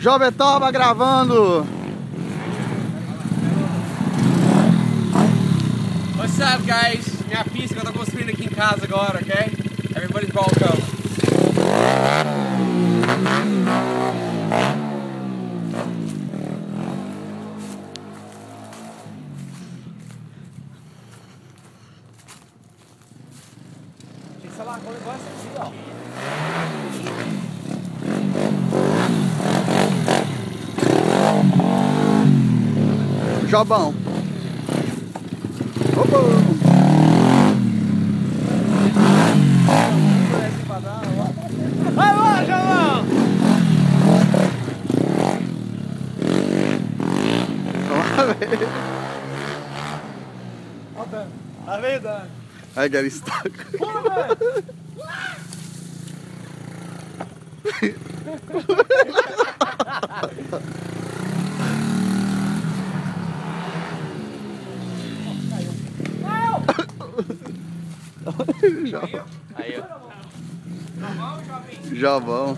Jovem Toba gravando. What's up, guys? Minha pista que eu tô construindo aqui em casa agora, ok? Everybody's welcome. Sei lá, qual negócio aqui, ó. Jobão. Opa. Tá vendo? Aí, galera, está. Aí, ó. Jovão.